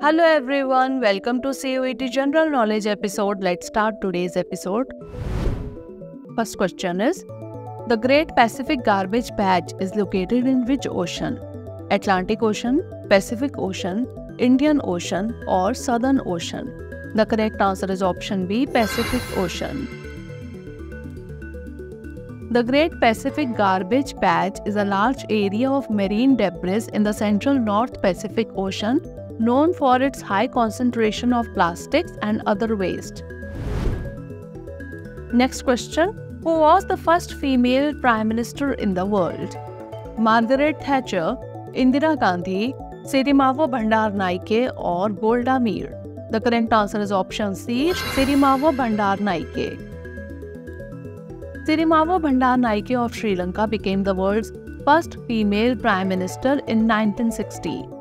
Hello everyone, welcome to CUET General Knowledge episode. Let's start today's episode. First question is The Great Pacific Garbage Patch is located in which ocean? Atlantic Ocean, Pacific Ocean, Indian Ocean, or Southern Ocean? The correct answer is option B Pacific Ocean. The Great Pacific Garbage Patch is a large area of marine debris in the central North Pacific Ocean known for its high concentration of plastics and other waste. Next question Who was the first female Prime Minister in the world? Margaret Thatcher, Indira Gandhi, Sirimavo Bandaranaike, or Golda Meir? The correct answer is option C Sirimavo Bandaranaike. Sirimavo Bandaranaike of Sri Lanka became the world's first female Prime Minister in 1960.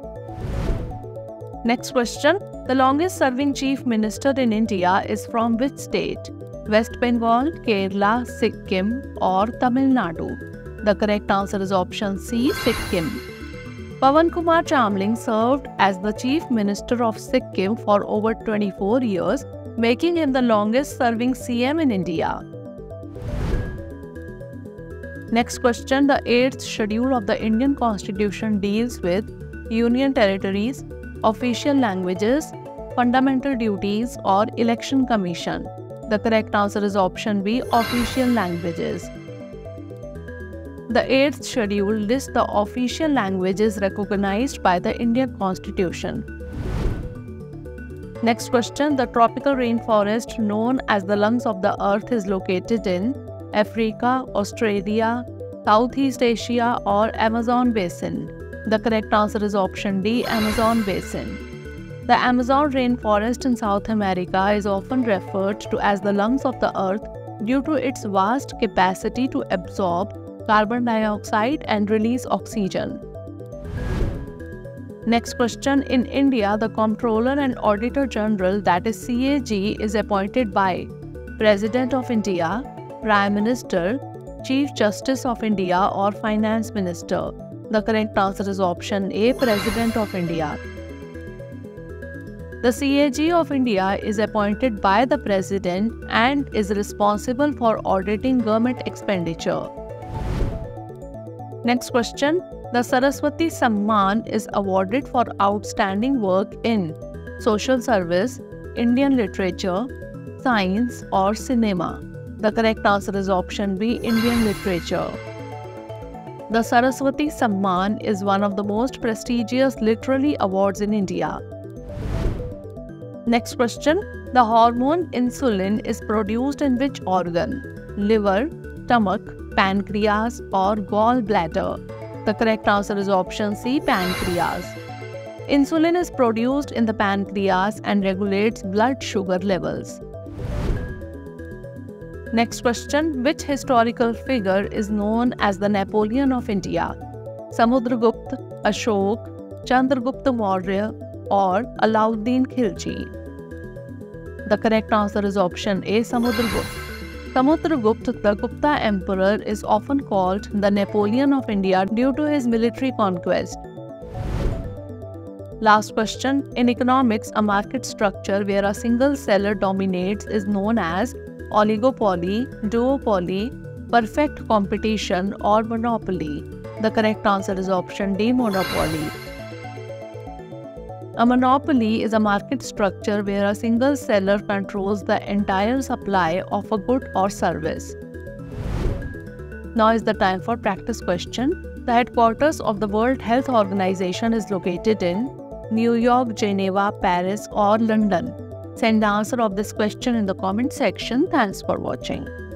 Next question. The longest serving Chief Minister in India is from which state? West Bengal, Kerala, Sikkim, or Tamil Nadu? The correct answer is option C, Sikkim. Pawan Kumar Chamling served as the Chief Minister of Sikkim for over 24 years, making him the longest serving CM in India. Next question The 8th schedule of the Indian Constitution deals with union territories, official languages, fundamental duties, or election commission? The correct answer is option B official languages. The 8th schedule lists the official languages recognized by the Indian Constitution. Next question The tropical rainforest known as the lungs of the earth is located in Africa, Australia, Southeast Asia, or Amazon basin. The correct answer is option D Amazon basin. The Amazon rainforest in South America is often referred to as the lungs of the earth due to its vast capacity to absorb carbon dioxide and release oxygen. Next question In India, the Comptroller and Auditor General, that is CAG, is appointed by President of India, Prime Minister, Chief Justice of India, or Finance Minister. The correct answer is option A President of India. The CAG of India is appointed by the President and is responsible for auditing government expenditure. Next question The Saraswati Samman is awarded for outstanding work in social service, Indian literature, science, or cinema. The correct answer is option B Indian literature. The Saraswati Samman is one of the most prestigious literary awards in India. Next question The hormone insulin is produced in which organ? Liver, stomach, pancreas, or gallbladder? The correct answer is option C pancreas. Insulin is produced in the pancreas and regulates blood sugar levels. Next question Which historical figure is known as the Napoleon of India? Samudragupta, Ashok, Chandragupta Maurya, or Alauddin Khilji? The correct answer is option A Samudragupta. Samudragupta, the Gupta emperor, is often called the Napoleon of India due to his military conquest. Last question In economics, a market structure where a single seller dominates is known as oligopoly, duopoly, perfect competition, or monopoly? The correct answer is option D monopoly. A monopoly is a market structure where a single seller controls the entire supply of a good or service. Now is the time for practice question. The headquarters of the World Health Organization is located in New York, Geneva, Paris, or London. Send the answer of this question in the comment section. Thanks for watching.